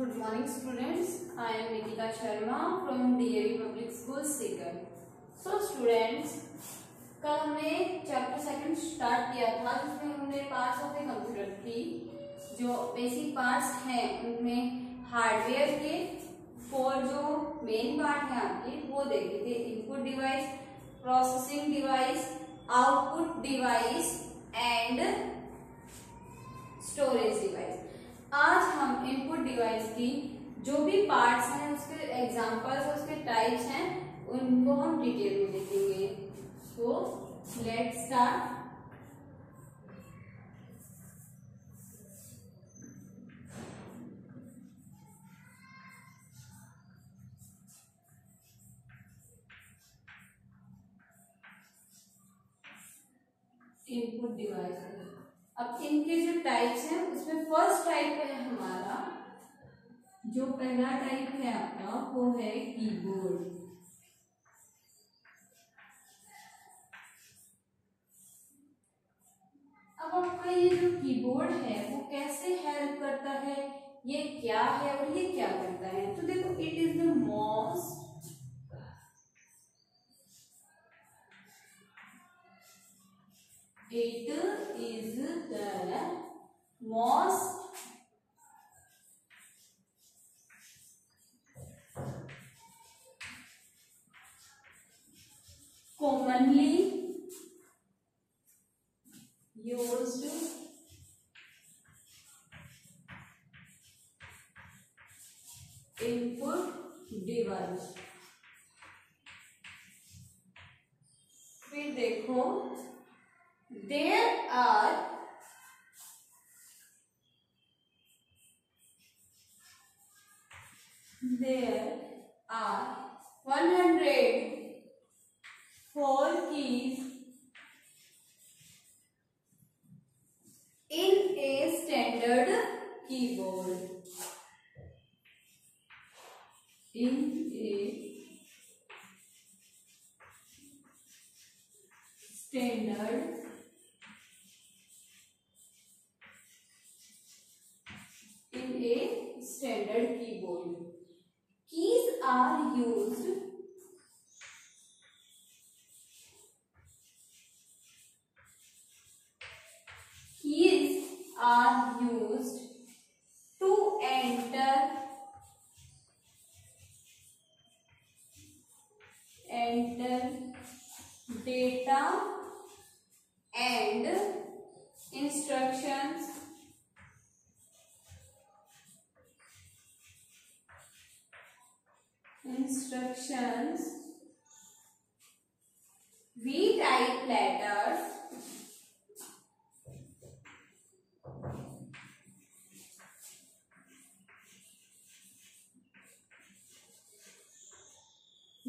Good morning students. I am Nikita Sharma from DAV Public School Sikar. So students, कल हमने chapter second start किया था जिसमें हमने पार्ट्स ऑफ़ ए कंप्यूटर की जो बेसिक पार्ट्स हैं उनमें हार्डवेयर के फोर जो मेन पार्ट हैं आपके वो देखे थे input device processing device output device and storage device आज हम इनपुट डिवाइस की जो भी पार्ट्स हैं, उसके एग्जांपल्स और उसके टाइप्स हैं, उनको हम डिटेल में देखेंगे। So let start input device अब इनके जो टाइप्स हैं, उसमें फ़र्स्ट जो पहला टाइप है आपका, वो है कीबोर्ड अब आपका ये जो कीबोर्ड है, वो कैसे हेल्प करता है? ये क्या है और ये क्या करता है? तो देखो it is the most it is the most are used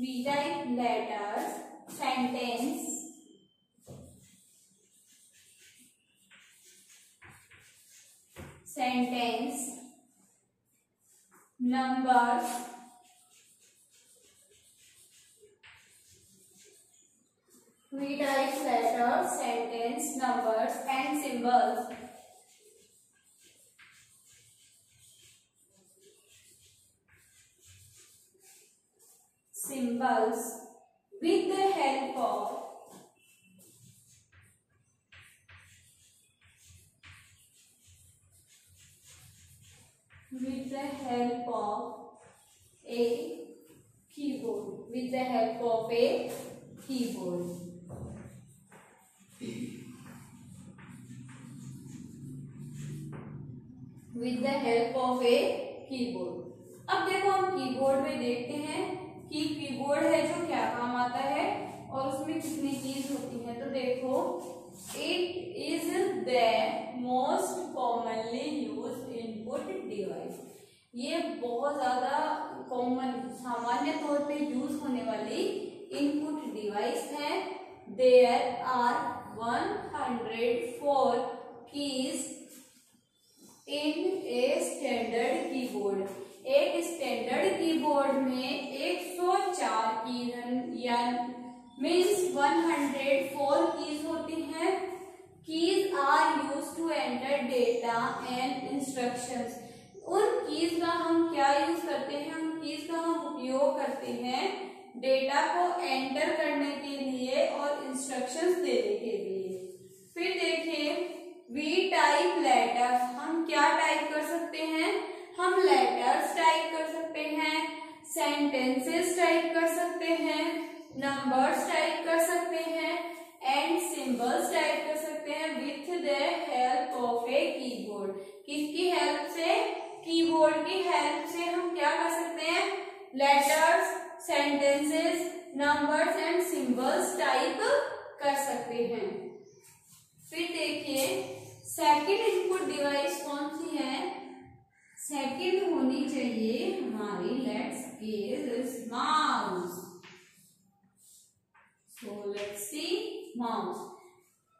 we write letters sentence Symbols with the help of with the help of a keyboard with the help of a keyboard with the help of a keyboard अब देखो हम keyboard में देखते हैं कि keyboard है जो क्या काम आता है और उसमें कितनी चीज़ होती है। तो देखो it is the most commonly use input device ये बहुत ज़्यादा कॉमन सामान्य तौर पे यूज़ होने वाली इनपुट डिवाइस है। There are 104 keys in a standard keyboard एक स्टैंडर्ड कीबोर्ड में 104 कीज या मीन्स 104 कीज होती हैं। Keys are use to enter data and instructions उन कीज का हम सकते हैं? उन कीज का हम उपयोग करते हैं डेटा को एंटर करने के लिए और इंस्ट्रक्शंस देने के लिए। फिर देखिए वी टाइप लेटर्स हम क्या टाइप कर सकते हैं? हम लेटर्स टाइप कर सकते हैं। सेंटेंसेस टाइप कर सकते हैं नंबर्स टाइप कर सकते हैं एंड सिंबल्स टाइप कर सकते हैं with the help of a keyboard किसकी हेल्प से? कीबोर्ड की हेल्प से हम क्या कर सकते हैं? Letters sentences numbers and symbols type कर सकते हैं। फिर देखिए सेकंड इनपुट डिवाइस कौन सी है? सेकंड होनी चाहिए हमारी let's gaze mouse so let's see mouse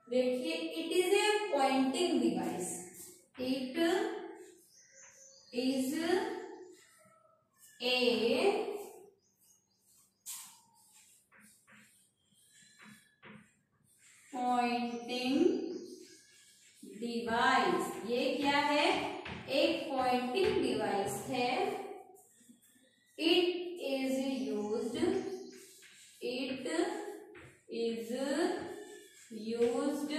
देखिए it is a pointing device it is a pointing device ये क्या है? एक पॉइंटिंग डिवाइस है। It is used it is used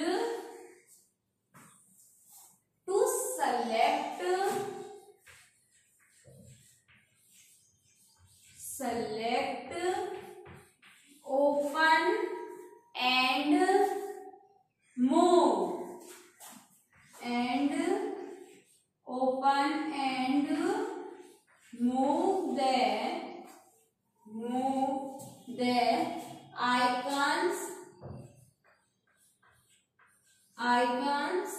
to select select open and move and open and move the move the icons icons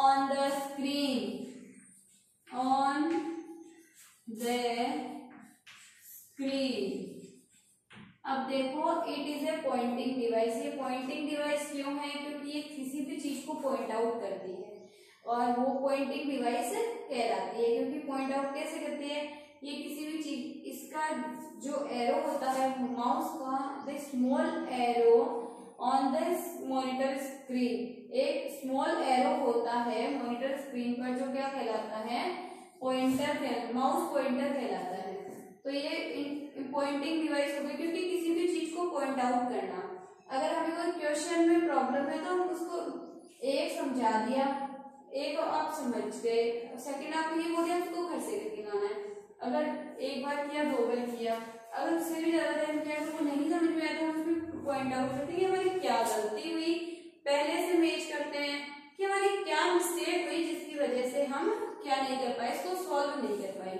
on the screen on the screen अब देखो it is a pointing device ये pointing device क्यों है? क्योंकि ये किसी भी चीज़ को पॉइंट आउट करती है। और वो पॉइंटिंग डिवाइस कहलाती है। क्योंकि पॉइंट आउट कैसे करती है? ये किसी भी चीज़, इसका जो एरो होता है माउस का the small arrow on the monitor screen एक स्मॉल एरो होता है मॉनिटर स्क्रीन पर, जो क्या कहलाता है? पॉइंटर माउस पॉइंटर कहलाता है। तो ये पॉइंटिंग डिवाइस हो गई, क्योंकि किसी भी चीज़ को पॉइंट आउट करना। अगर हमें कोई क्वेश्चन में प्रॉब्लम है तो हम उसको एक समझा दिया, एक आप समझ गए। सेकंड आपने ये बोल दिया उसको घर से करके लाना है। अगर एक बार किया, दो बार किया, अगर उससे भी ज़्यादा टाइम किया तो वो नहीं समझ में आया तो हम उसमें पॉइंट आउट करते हैं हमारी क्या गलती हुई। पहले से मेज करते हैं कि हमारी क्या मिस्टेक हुई, जिसकी वजह से हम क्या नहीं कर पाए, इसको सॉल्व नहीं कर पाए।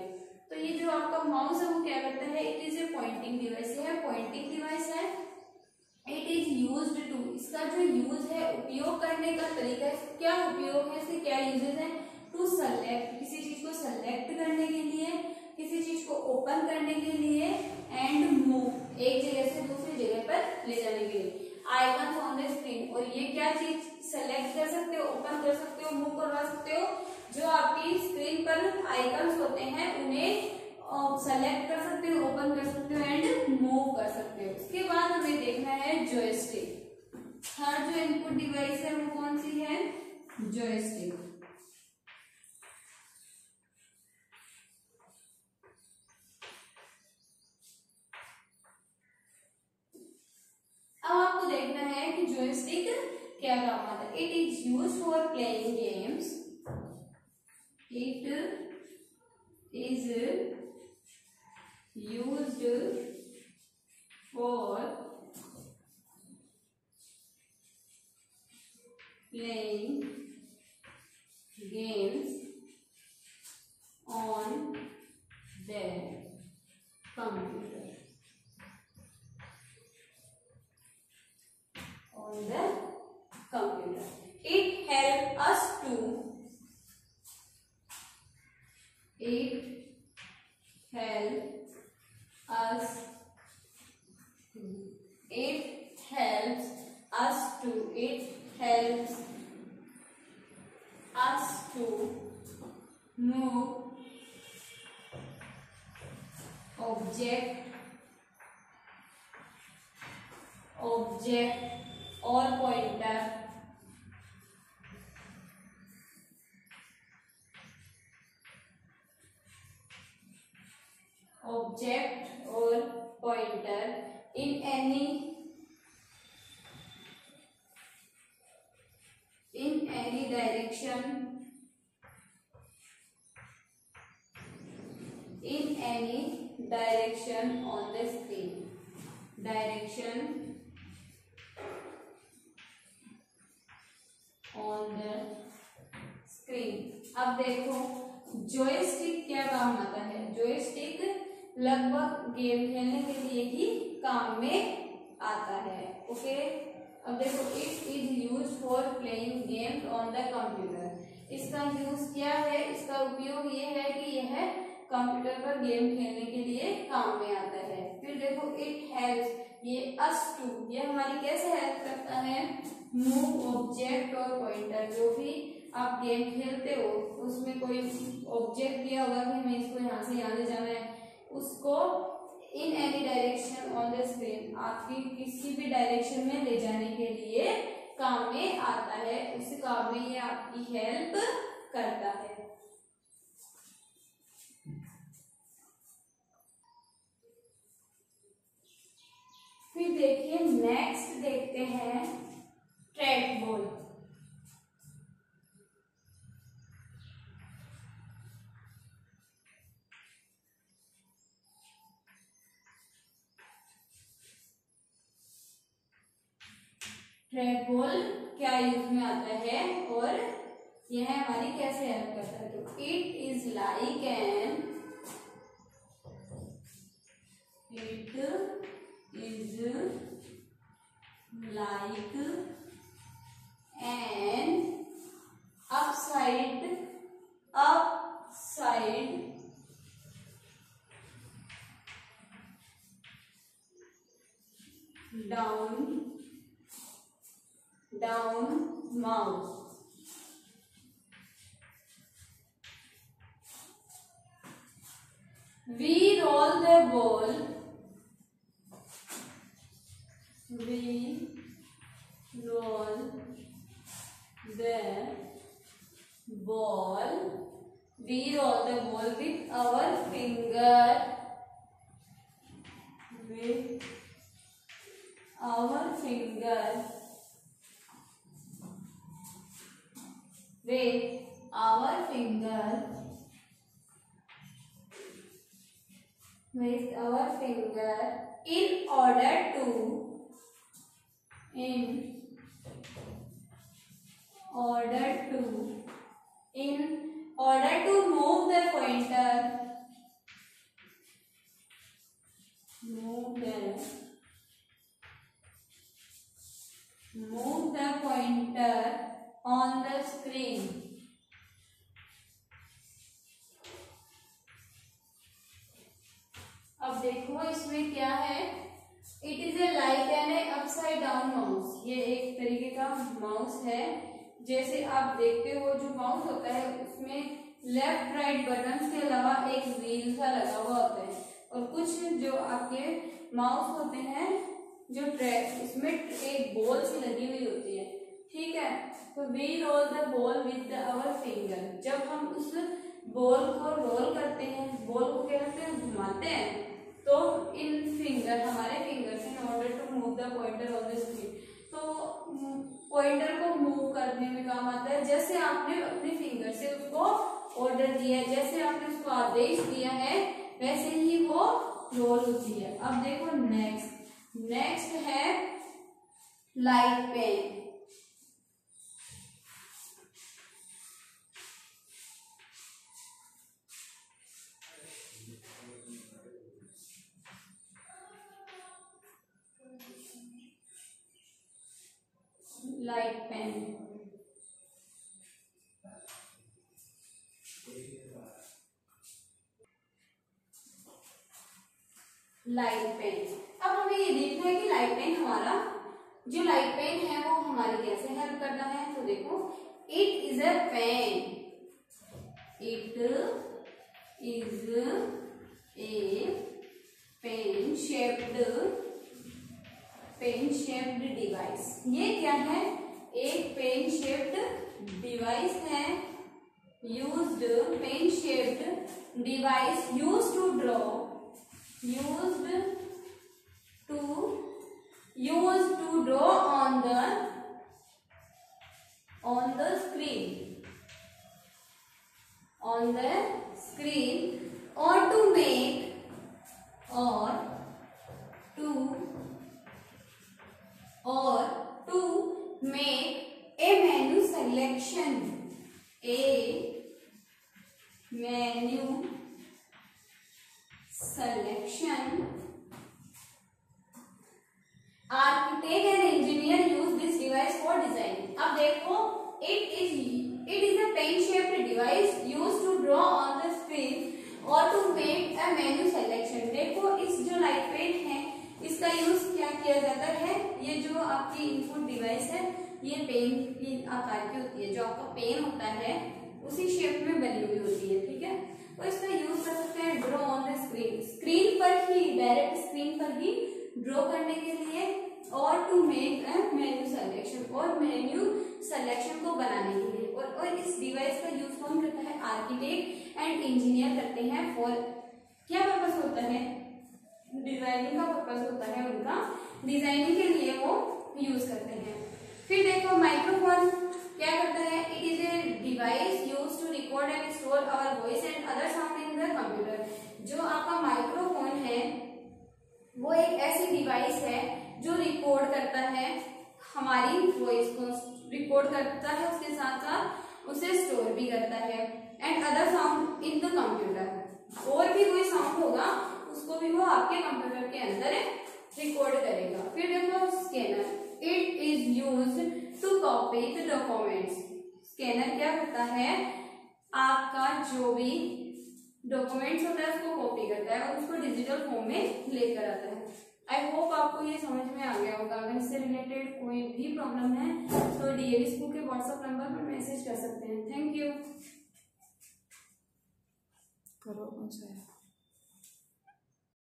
तो ये जो आपका माउस है, वो क्या करता है? It is a pointing device है पॉइंटिंग डिवाइस है। इट इज़ यूज़ टू इसका जो यूज़ है, उपयोग करने का तरीका है, क्या उपयोग है, इसके क्या यूजेस है? टू सेलेक्ट किसी चीज़ को सेलेक्ट करने के लिए, किसी चीज़ को ओपन करने के लिए एंड मूव एक जगह से दूसरी जगह पर ले जाने के लिए। आइकन ऑन द स्क्रीन और ये क्या चीज़ सेलेक्ट कर सकते हो ओपन कर सकते हो मूव करवा सकते हो जो आपकी स्क्रीन पर आइकन्स होते हैं, उन्हें सेलेक्ट कर सकते हो ओपन कर सकते हो एंड मूव कर सकते हो। उसके बाद हमें देखना है जोयस्टिक थर्ड जो इनपुट डिवाइस है, वो कौन सी है? जोयस्टिक अब आपको देखना है कि जोयस्टिक क्या काम आता है। It is use for playing games it is used for playing games to move object object or pointer object or pointer in any in any direction in any direction on the screen direction on the screen. अब देखो joystick क्या काम आता है? Joystick लगभग game खेलने के लिए ही काम में आता है ओके अब देखो it is use for playing games on the computer इसका यूज़ क्या है? इसका उपयोग ये है कि यह कंप्यूटर पर गेम खेलने के लिए काम में आता है। फिर देखो इट हेल्प ये अस टू ये हमारी कैसे हेल्प करता है? मूव ऑब्जेक्ट और पॉइंटर जो भी आप गेम खेलते हो, उसमें कोई ऑब्जेक्ट दिया होगा कि हमें इसको यहाँ से यहाँ ले जाना है। उसको in any direction on the screen आपकी किसी भी डायरेक्शन में ले जाने के लिए काम में आता है। उस काम में ये आपकी हेल्प करता है। देखिए नेक्स्ट देखते हैं ट्रैक बॉल ट्रैक बॉल क्या यूज़ में आता है और यह हमारी कैसे हेल्प करता है? तो it is like an it like an upside upside down down mouse. The ball. We roll the ball with our finger. With our finger. with our finger with our finger in order to in order 2 आप देखते हो, जो mouse होता है, उसमें left right button के अलावा एक व्हील सा लगा हुआ होता है। और कुछ जो आपके माउस होते हैं, जो ट्रैक इसमें एक बॉल सी लगी हुई होती है। ठीक है? तो we roll the ball with our finger जब हम उस बॉल को रोल करते हैं बॉल को क्या करते हैं? घुमाते हैं। तो इन फिंगर हमारे finger in order to move the pointer on the screen तो पॉइंटर को मूव करने में काम आता है। जैसे आपने अपने फिंगर से उसको ऑर्डर दिया है, जैसे आपने उसको आदेश दिया है, वैसे ही वो रोल होती है। अब देखो नेक्स्ट नेक्स्ट है light pen light pen. Light pen अब हमें ये देखना है कि लाइट पेन हमारा, जो लाइट पेन है वो हमारी कैसे हेल्प करता है? तो देखो it is a pen it is a pen shaped pen shaped device. ये क्या है? एक पेन शेप्ड डिवाइस है। Use pen shaped device. Use to draw. Use to use to draw on the on the screen on the screen और to make आपकी input device है ये pen की आकार की होती है जो आपका पेन होता है उसी शेप में बनी हुई होती है ठीक है? तो इसका यूज़ कर सकते हैं draw on the screen screen पर ही डायरेक्ट स्क्रीन पर ही ड्रॉ करने के लिए और to make a menu selection और मेन्यू सिलेक्शन को बनाने के लिए। और, और इस डिवाइस का यूज़ कौन करता है? आर्किटेक्ट एंड इंजीनियर करते हैं। फॉर क्या पर्पज होता है? डिज़ाइनिंग का पर्पज होता है उनका। डिज़ाइनिंग के लिए वो यूज़ करते हैं। फिर देखो माइक्रोफोन क्या करता है? It is a device use to record and store our voice and other sound in the computer जो आपका माइक्रोफोन है, वो एक ऐसी डिवाइस है जो रिकॉर्ड करता है हमारी वॉइस को। रिकॉर्ड करता है उसके साथ साथ उसे स्टोर भी करता है and other sound in the computer और भी कोई साउंड होगा उसको भी वो आपके कंप्यूटर के अंदर रिकॉर्ड करेगा फिर देखो scanner it is use the documents scanner क्या करता है? आपका जो भी डॉक्यूमेंट्स होता है, उसको कॉपी करता है और उसको डिजिटल फॉर्म में लेकर आता है। आई होप आपको ये समझ में आ गया होगा। अगर इससे रिलेटेड कोई भी प्रॉब्लम है तो डीएवी स्कूल के व्हाट्सएप नंबर पर मैसेज कर सकते हैं। थैंक यू करो